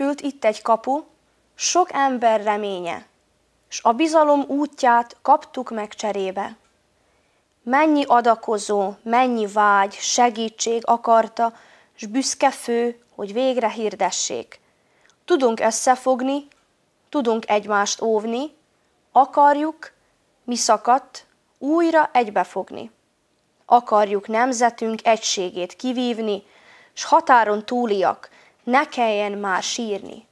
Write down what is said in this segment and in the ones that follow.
Épült itt egy kapu, sok ember reménye, s a bizalom útját kaptuk meg cserébe. Mennyi adakozó, mennyi vágy, segítség akarta, s büszke fő, hogy végre hirdessék. Tudunk összefogni, tudunk egymást óvni, akarjuk, mi szakadt, újra egybefogni. Akarjuk nemzetünk egységét kivívni, s határon túliak, ne kelljen már sírni.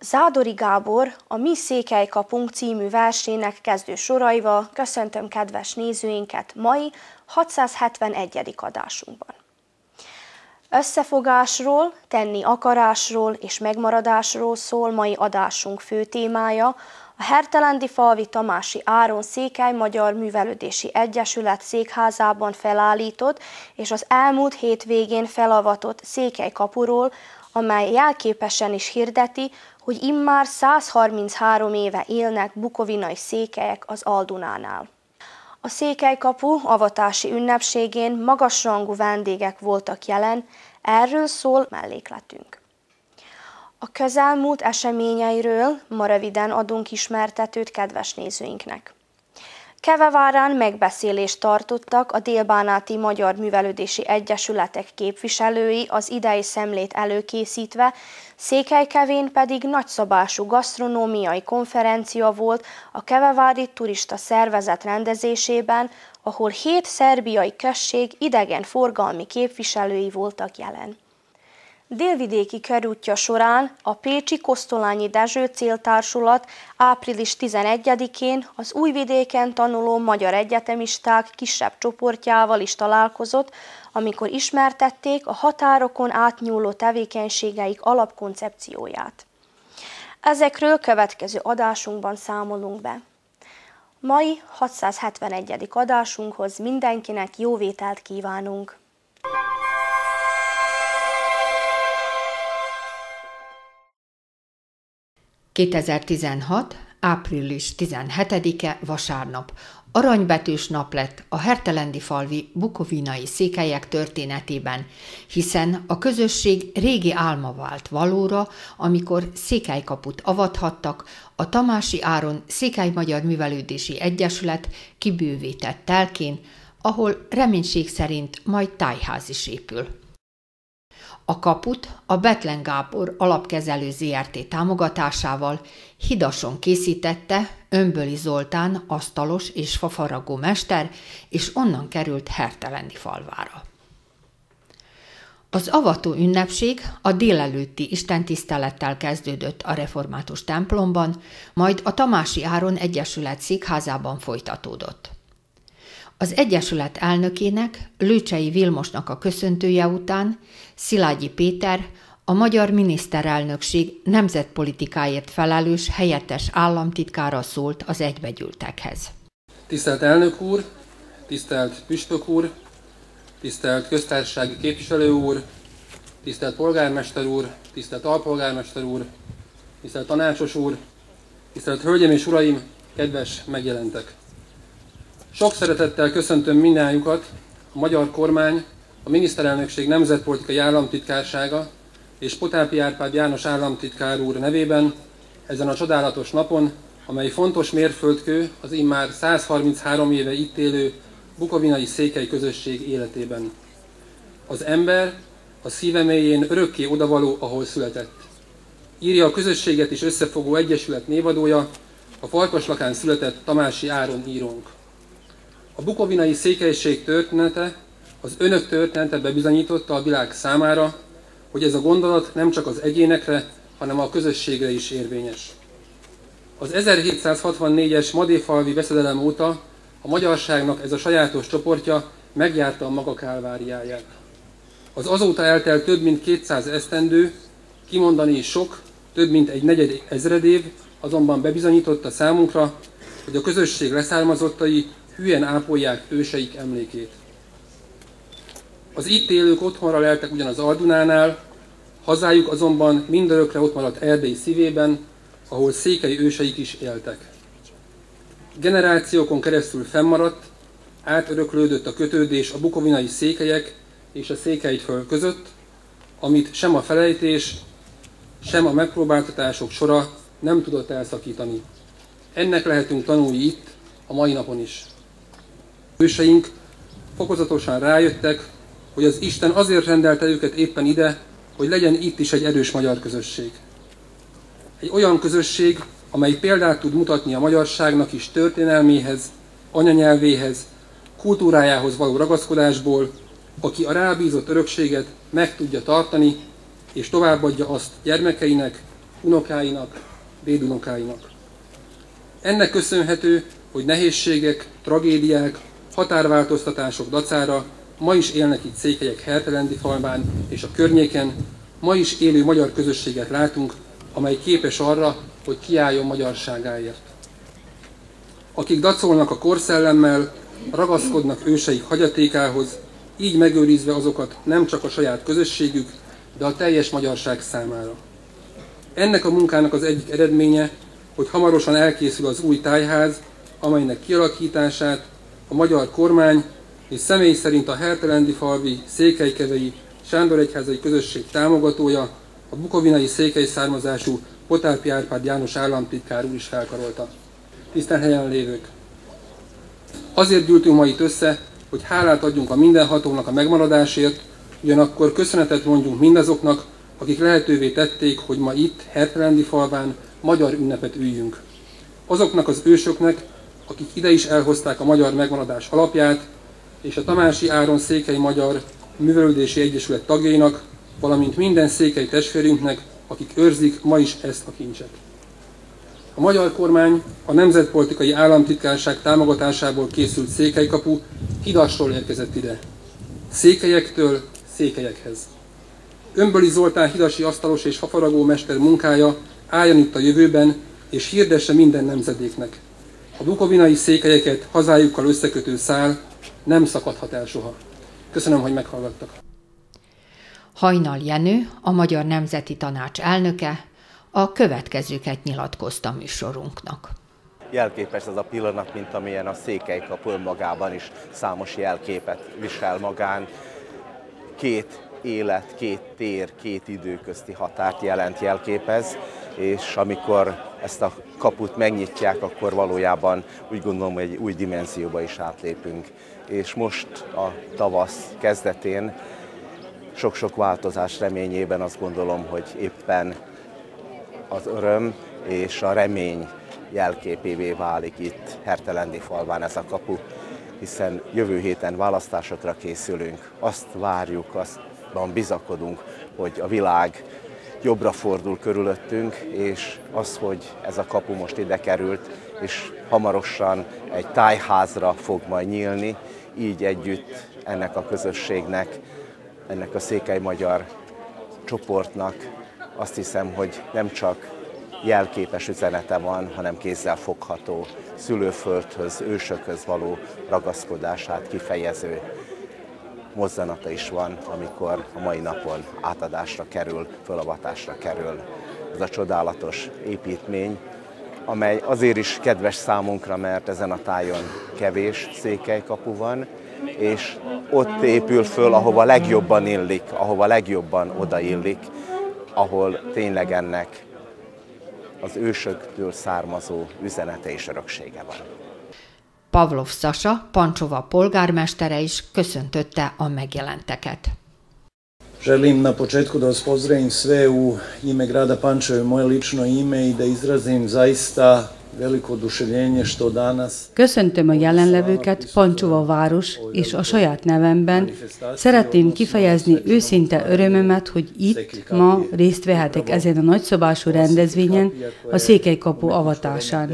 Zádori Gábor a Mi Székely Kapunk című versének kezdő soraival köszöntöm kedves nézőinket mai 671. adásunkban. Összefogásról, tenni akarásról és megmaradásról szól mai adásunk fő témája, a Hertelendi Falvi Tamási Áron Székely Magyar Művelődési Egyesület székházában felállított és az elmúlt hétvégén felavatott Székely kapuról, amely jelképesen is hirdeti, hogy immár 133 éve élnek bukovinai székelyek az Aldunánál. A székelykapu avatási ünnepségén magasrangú vendégek voltak jelen, erről szól mellékletünk. A közelmúlt eseményeiről ma röviden adunk ismertetőt kedves nézőinknek. Kevevárán megbeszélést tartottak a Délbánáti Magyar Művelődési Egyesületek képviselői az idei szemlét előkészítve, Székelykevén pedig nagyszabású gasztronómiai konferencia volt a Kevevári Turista Szervezet rendezésében, ahol hét szerbiai község idegen forgalmi képviselői voltak jelen. Délvidéki körútja során a Pécsi Kosztolányi Dezső Céltársulat április 11-én az Újvidéken tanuló magyar egyetemisták kisebb csoportjával is találkozott, amikor ismertették a határokon átnyúló tevékenységeik alapkoncepcióját. Ezekről következő adásunkban számolunk be. Mai 671. adásunkhoz mindenkinek jó vételt kívánunk! 2016. április 17-e vasárnap aranybetűs nap lett a hertelendi falvi bukovinai székelyek történetében, hiszen a közösség régi álma vált valóra, amikor székelykaput avathattak, a Tamási Áron Székely Magyar Művelődési Egyesület kibővített telkén, ahol reménység szerint majd tájház is épül. A kaput a Betlen Gábor alapkezelő ZRT támogatásával hidason készítette Ömböli Zoltán asztalos és fafaragó mester, és onnan került Hertelendi falvára. Az avató ünnepség a délelőtti istentisztelettel kezdődött a református templomban, majd a Tamási Áron Egyesület székházában folytatódott. Az Egyesület elnökének, Lőcsei Vilmosnak a köszöntője után Szilágyi Péter, a magyar miniszterelnökség nemzetpolitikáért felelős helyettes államtitkára szólt az egybegyűltekhez. Tisztelt elnök úr, tisztelt püspök úr, tisztelt köztársasági képviselő úr, tisztelt polgármester úr, tisztelt alpolgármester úr, tisztelt tanácsos úr, tisztelt hölgyeim és uraim, kedves megjelentek! Sok szeretettel köszöntöm mindányukat, a magyar kormány, a miniszterelnökség nemzetpolitikai államtitkársága és Potápi Árpád János államtitkár úr nevében ezen a csodálatos napon, amely fontos mérföldkő az immár 133 éve itt élő bukovinai székely közösség életében. Az ember a szíve mélyén örökké odavaló, ahol született. Írja a közösséget is összefogó egyesület névadója, a Farkaslakán született Tamási Áron írónk. A bukovinai székelység története, az önök története bebizonyította a világ számára, hogy ez a gondolat nem csak az egyénekre, hanem a közösségre is érvényes. Az 1764-es Madéfalvi veszedelem óta a magyarságnak ez a sajátos csoportja megjárta a maga kálváriáját. Az azóta eltelt több mint 200 esztendő, kimondani is sok, több mint egy negyed ezredév, azonban bebizonyította számunkra, hogy a közösség leszármazottai hülyen ápolják őseik emlékét. Az itt élők otthonra leltek ugyanaz Ardunánál, hazájuk azonban mindörökre ott maradt Erdély szívében, ahol székely őseik is éltek. Generációkon keresztül fennmaradt, átöröklődött a kötődés a bukovinai székelyek és a székelyföld között, amit sem a felejtés, sem a megpróbáltatások sora nem tudott elszakítani. Ennek lehetünk tanulni itt, a mai napon is. Őseink fokozatosan rájöttek, hogy az Isten azért rendelte őket éppen ide, hogy legyen itt is egy erős magyar közösség. Egy olyan közösség, amely példát tud mutatni a magyarságnak is történelméhez, anyanyelvéhez, kultúrájához való ragaszkodásból, aki a rábízott örökséget meg tudja tartani, és továbbadja azt gyermekeinek, unokáinak, dédunokáinak. Ennek köszönhető, hogy nehézségek, tragédiák, határváltoztatások dacára ma is élnek itt székelyek Hertelendi falván és a környéken, ma is élő magyar közösséget látunk, amely képes arra, hogy kiálljon magyarságáért. Akik dacolnak a korszellemmel, ragaszkodnak őseik hagyatékához, így megőrizve azokat nem csak a saját közösségük, de a teljes magyarság számára. Ennek a munkának az egyik eredménye, hogy hamarosan elkészül az új tájház, amelynek kialakítását a magyar kormány és személy szerint a Hertelendi falvi székelykevei Sándor egyházai közösség támogatója, a bukovinai székely származású Potárpi Árpád János államtitkár úr is felkarolta. Tisztán helyen lévők! Azért gyűltünk ma itt össze, hogy hálát adjunk a mindenhatónak a megmaradásért, ugyanakkor köszönetet mondjunk mindazoknak, akik lehetővé tették, hogy ma itt, Hertelendi falván magyar ünnepet üljünk. Azoknak az ősöknek, akik ide is elhozták a magyar megmaradás alapját, és a Tamási Áron Székely Magyar Művelődési Egyesület tagjainak, valamint minden székely testvérünknek, akik őrzik ma is ezt a kincset. A magyar kormány a Nemzetpolitikai Államtitkárság támogatásából készült székelykapu hidasról érkezett ide. Székelyektől székelyekhez. Önböli Zoltán hidasi asztalos és fafaragó mester munkája álljon itt a jövőben, és hirdesse minden nemzedéknek. A bukovinai székelyeket hazájukkal összekötő szál nem szakadhat el soha. Köszönöm, hogy meghallgattak. Hajnal Jenő, a Magyar Nemzeti Tanács elnöke, a következőket nyilatkozta műsorunknak. Jelképes ez a pillanat, mint amilyen a székelykap önmagában is számos jelképet visel magán. Két élet, két tér, két idő közti határt jelent, jelképez, és amikor ezt a kaput megnyitják, akkor valójában úgy gondolom, hogy egy új dimenzióba is átlépünk. És most a tavasz kezdetén sok-sok változás reményében azt gondolom, hogy éppen az öröm és a remény jelképévé válik itt Hertelendi falván ez a kapu, hiszen jövő héten választásokra készülünk. Azt várjuk, aztban bizakodunk, hogy a világ jobbra fordul körülöttünk, és az, hogy ez a kapu most ide került, és hamarosan egy tájházra fog majd nyílni, így együtt ennek a közösségnek, ennek a székely magyar csoportnak azt hiszem, hogy nem csak jelképes üzenete van, hanem kézzel fogható, szülőföldhöz, ősökhöz való ragaszkodását kifejező mozzanata is van, amikor a mai napon átadásra kerül, fölavatásra kerül ez a csodálatos építmény, amely azért is kedves számunkra, mert ezen a tájon kevés székelykapu van, és ott épül föl, ahova legjobban illik, ahova legjobban odaillik, ahol tényleg ennek az ősöktől származó üzenete és öröksége van. Pavlov Sasa, Pancsova polgármestere is köszöntötte a megjelenteket. Želim na početku da vas pozdravim sve u ime grada Pančeva, moje lično ime i da izrazim zaista veliko oduševljenje što danas... Köszöntöm a jelenlevőket Pancsova város és a saját nevemben. Szeretném kifejezni őszinte örömömet, hogy itt ma részt vehetek ezen a nagyszobású rendezvényen, a Székelykapu avatásán.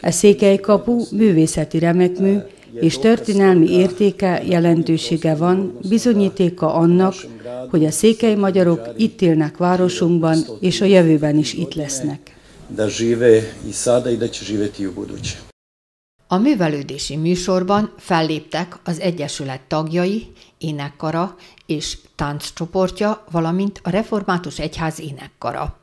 E Székelykapu művészeti remekmű, és történelmi értéke, jelentősége van, bizonyítéka annak, hogy a székely magyarok itt élnek városunkban, és a jövőben is itt lesznek. A művelődési műsorban felléptek az Egyesület tagjai, énekkara és tánccsoportja, valamint a Református Egyház énekkara.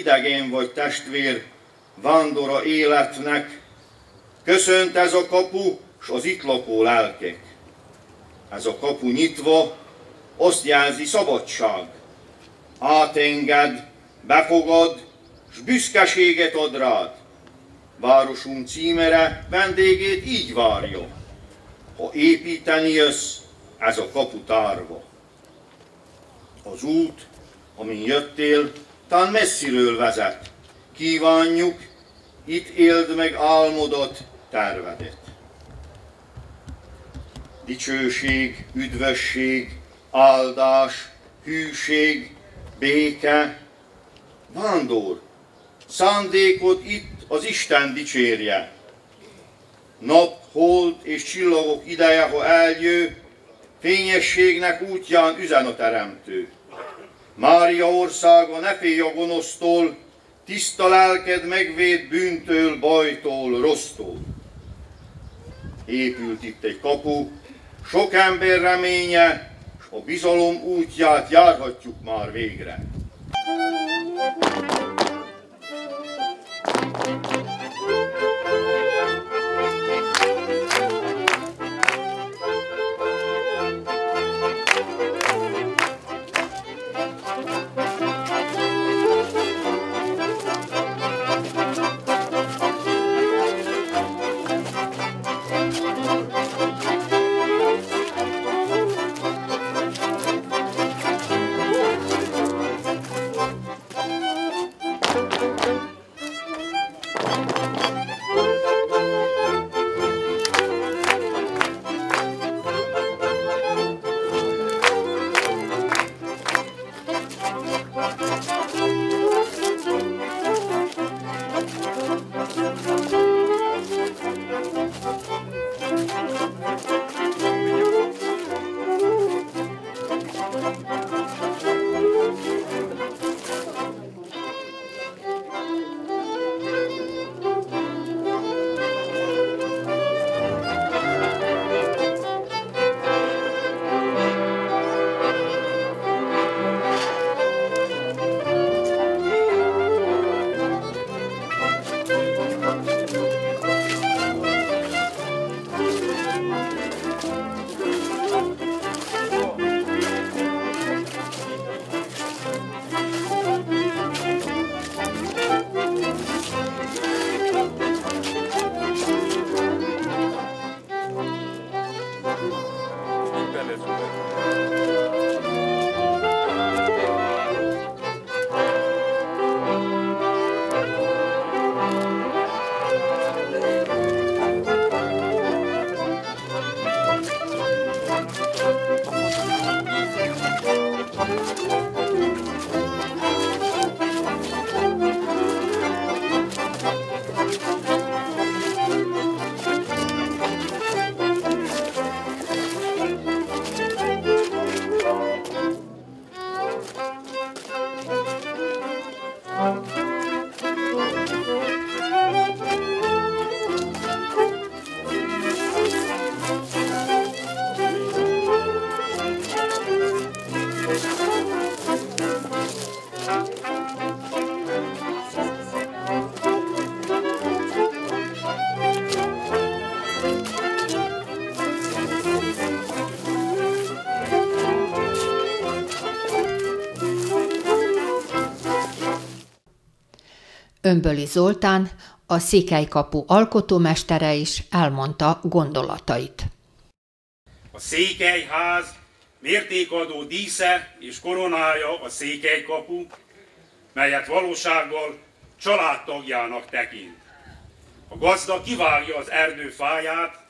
Idegen vagy testvér, vándora életnek, köszönt ez a kapu, s az itt lakó lelkek. Ez a kapu nyitva, azt jelzi szabadság. Átenged, befogad, s büszkeséget ad rád. Városunk címere vendégét így várja. Ha építeni jössz, ez a kapu tárva. Az út, amin jöttél, talán messziről vezet. Kívánjuk, itt éld meg álmodot, tervedet. Dicsőség, üdvösség, áldás, hűség, béke, vándor, szándékod itt az Isten dicsérje. Nap, hold és csillagok ideje, ha eljő, fényességnek útján üzen a teremtő. Mária országa ne félj a gonosztól, tiszta lelked megvéd bűntől, bajtól, rossztól. Épült itt egy kapu, sok ember reménye, s a bizalom útját járhatjuk már végre. Önböli Zoltán, a Székelykapu alkotómestere is elmondta gondolatait. A Székelyház mértékadó dísze és koronája a Székelykapu, melyet valósággal családtagjának tekint. A gazda kivágja az erdő fáját,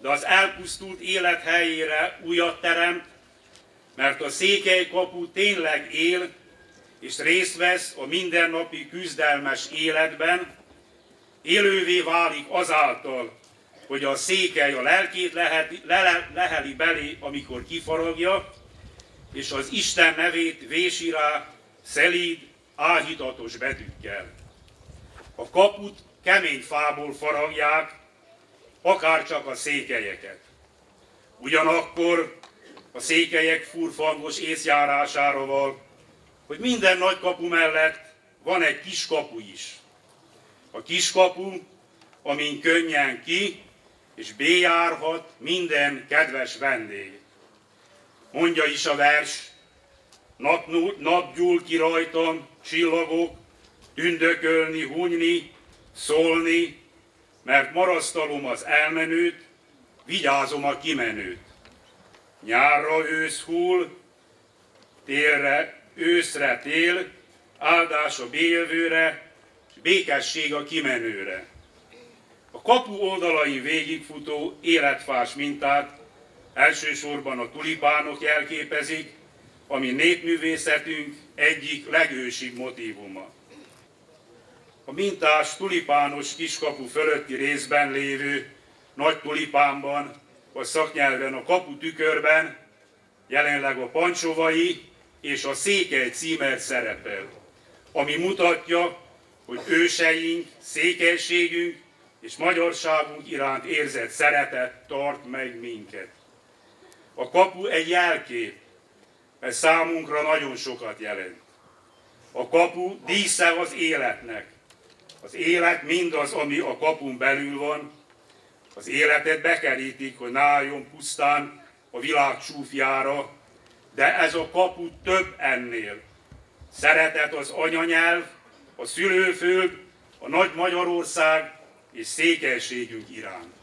de az elpusztult élet helyére újat teremt, mert a székelykapu tényleg él és részt vesz a mindennapi küzdelmes életben, élővé válik azáltal, hogy a székely a lelkét lehet, le, leheli belé, amikor kifaragja, és az Isten nevét vési rá szelíd, áhítatos betűkkel. A kaput kemény fából faragják, akár csak a székelyeket. Ugyanakkor a székelyek furfangos észjárásáról hogy minden nagy kapu mellett van egy kiskapu is. A kiskapu, amin könnyen ki és béjárhat minden kedves vendég. Mondja is a vers, nap, nap gyúl ki rajtam, csillagok, tündökölni, hunyni, szólni, mert marasztalom az elmenőt, vigyázom a kimenőt. Nyárra ősz hull, télre, őszre tél, áldás a bélvőre, békesség a kimenőre. A kapu oldalai végigfutó életfás mintát elsősorban a tulipánok jelképezik, ami népművészetünk egyik legősibb motívuma. A mintás tulipános kiskapu fölötti részben lévő nagy tulipánban, vagy szaknyelven a kapu tükörben jelenleg a pancsovai és a székely címer szerepel, ami mutatja, hogy őseink, székelységünk és magyarságunk iránt érzett szeretet tart meg minket. A kapu egy jelkép, ez számunkra nagyon sokat jelent. A kapu dísze az életnek. Az élet mindaz, ami a kapun belül van. Az életet bekerítik, hogy náljon pusztán a világ csúfjára, de ez a kapu több ennél. Szeretet az anyanyelv, a szülőföld, a nagy Magyarország és székelységünk iránt.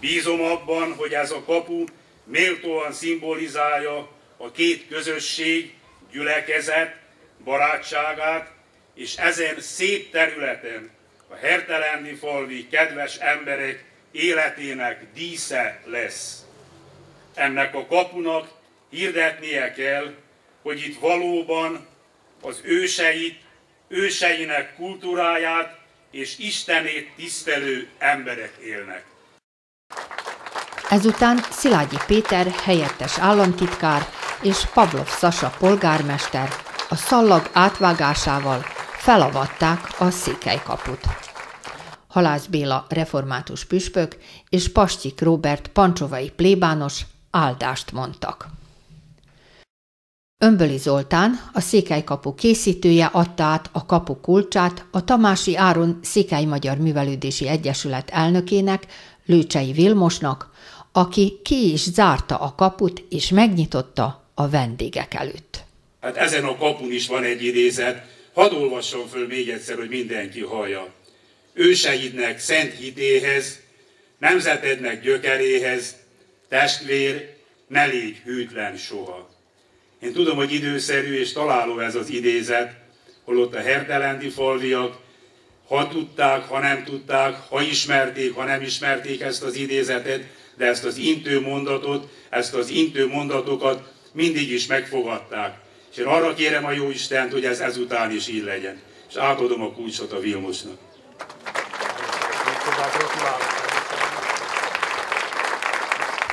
Bízom abban, hogy ez a kapu méltóan szimbolizálja a két közösség gyülekezet barátságát, és ezen szép területen a hertelendi falvi kedves emberek életének dísze lesz. Ennek a kapunak hirdetnie kell, hogy itt valóban az őseit, őseinek kultúráját és Istenét tisztelő emberek élnek. Ezután Szilágyi Péter helyettes államtitkár és Pavlov Szasa polgármester a szallag átvágásával felavatták a székelykaput. Halász Béla református püspök és Pastyik Róbert pancsovai plébános áldást mondtak. Ömböli Zoltán, a székelykapu készítője adta át a kapu kulcsát a Tamási Áron Székely Magyar Művelődési Egyesület elnökének, Lőcsei Vilmosnak, aki ki is zárta a kaput és megnyitotta a vendégek előtt. Hát ezen a kapun is van egy idézet, hadd olvassam föl még egyszer, hogy mindenki hallja. Őseidnek szent hitéhez, nemzetednek gyökeréhez, testvér, ne légy hűtlen soha. Én tudom, hogy időszerű és találó ez az idézet, holott a herdelendi falviak, ha tudták, ha nem tudták, ha ismerték, ha nem ismerték ezt az idézetet, de ezt az intő mondatot, ezt az intő mondatokat mindig is megfogadták. És én arra kérem a jó Istent, hogy ez ezután is így legyen. És átadom a kulcsot a Vilmosnak.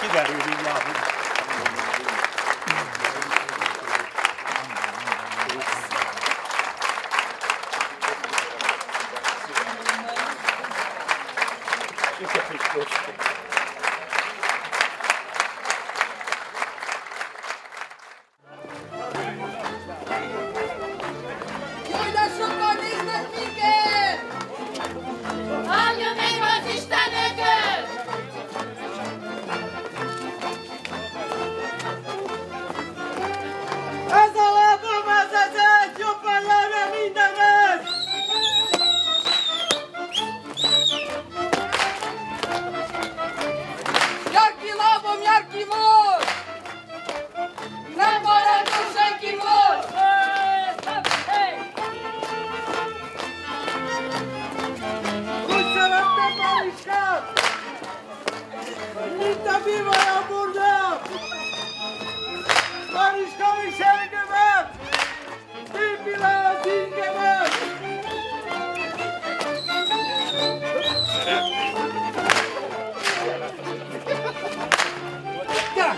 Kiderül,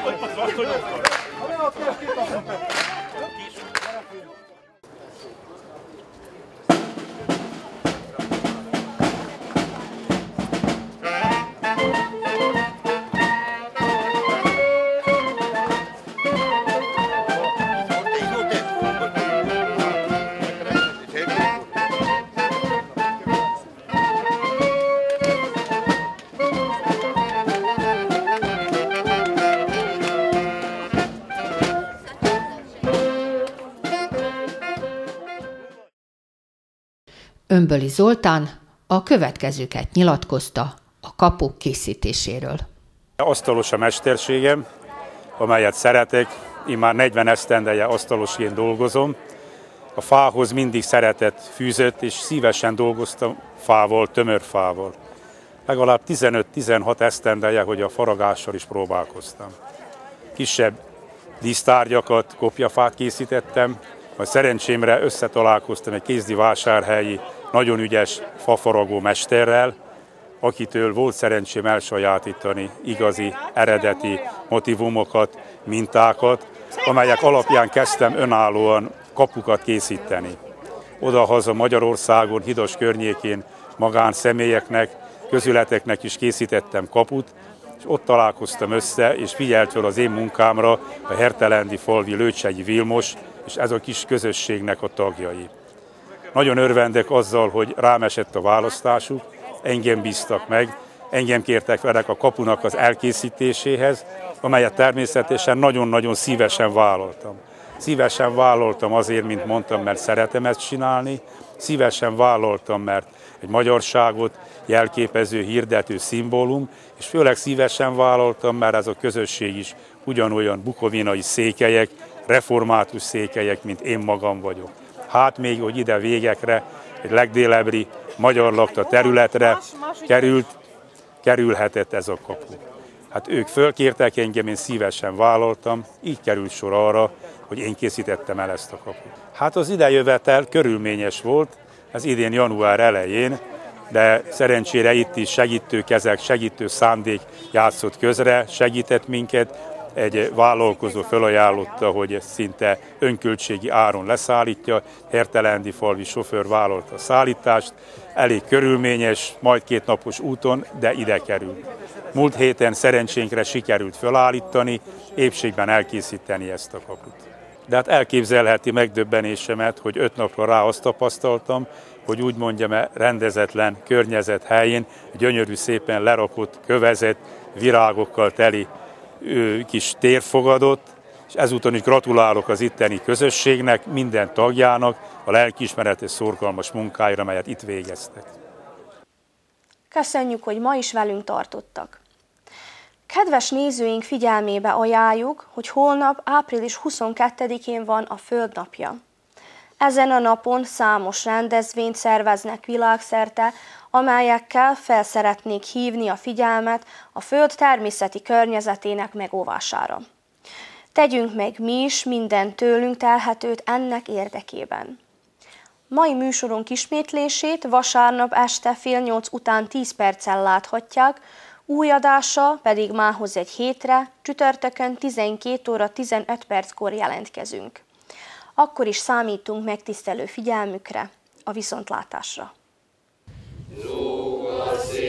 俺はつきあってた。Ömböli Zoltán a következőket nyilatkozta a kapuk készítéséről. Asztalos a mesterségem, amelyet szeretek. Én már 40 esztendeje asztalosként dolgozom. A fához mindig szeretet fűzött, és szívesen dolgoztam fával, tömörfával. Legalább 15-16 esztendeje, hogy a faragással is próbálkoztam. Kisebb dísztárgyakat, kopjafát készítettem, majd szerencsémre összetalálkoztam egy kézdi vásárhelyi, nagyon ügyes fafaragó mesterrel, akitől volt szerencsém elsajátítani igazi, eredeti motivumokat, mintákat, amelyek alapján kezdtem önállóan kapukat készíteni. Oda-haza Magyarországon, Hidas környékén magánszemélyeknek, közületeknek is készítettem kaput, és ott találkoztam össze, és figyelt fel az én munkámra a Hertelendi falvi Lőcsegyi Vilmos, és ez a kis közösségnek a tagjai. Nagyon örvendek azzal, hogy rám esett a választásuk, engem bíztak meg, engem kértek velek a kapunak az elkészítéséhez, amelyet természetesen nagyon-nagyon szívesen vállaltam. Szívesen vállaltam azért, mint mondtam, mert szeretem ezt csinálni, szívesen vállaltam, mert egy magyarságot jelképező, hirdető szimbólum, és főleg szívesen vállaltam, mert ez a közösség is ugyanolyan bukovinai székelyek, református székelyek, mint én magam vagyok. Hát még, hogy ide végekre, egy legdélebbi magyar lakta területre került, kerülhetett ez a kapu. Hát ők fölkértek engem, én szívesen vállaltam, így került sor arra, hogy én készítettem el ezt a kaput. Hát az idejövetel körülményes volt, ez idén január elején, de szerencsére itt is segítő kezek, segítő szándék játszott közre, segített minket, egy vállalkozó felajánlotta, hogy szinte önköltségi áron leszállítja, Hertelendi falvi sofőr vállalta a szállítást, elég körülményes, majd két napos úton, de ide került. Múlt héten szerencsénkre sikerült felállítani, épségben elkészíteni ezt a kaput. De hát elképzelheti megdöbbenésemet, hogy öt napra rá azt tapasztaltam, hogy úgy mondjam, rendezetlen környezet helyén gyönyörű szépen lerakott, kövezett, virágokkal teli kis tér fogadott, és ezúton is gratulálok az itteni közösségnek, minden tagjának a lelkiismeretes szorgalmas munkáira, melyet itt végeztek. Köszönjük, hogy ma is velünk tartottak. Kedves nézőink figyelmébe ajánljuk, hogy holnap április 22-én van a Földnapja. Ezen a napon számos rendezvényt szerveznek világszerte, amelyekkel fel szeretnék hívni a figyelmet a Föld természeti környezetének megóvására. Tegyünk meg mi is minden tőlünk telhetőt ennek érdekében. Mai műsorunk ismétlését vasárnap este fél nyolc után 10 perccel láthatják, új adása pedig mához egy hétre, csütörtökön 12 óra 15 perckor jelentkezünk. Akkor is számítunk megtisztelő figyelmükre, a viszontlátásra. Nunca se